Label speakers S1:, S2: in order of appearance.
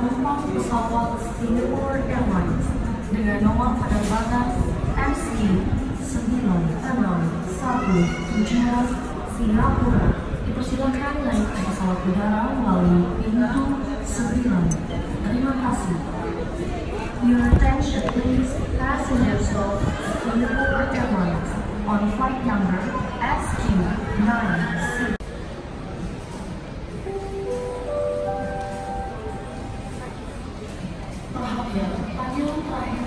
S1: penumpang pesawat Singapore Airlines dengan nomor penerbangan SQ 9617 Singapura dipersilakan naik ke pesawat udara melalui pintu 9. Terima kasih. Your attention please, passengers of Singapore Airlines on flight number SQ 9 Yeah.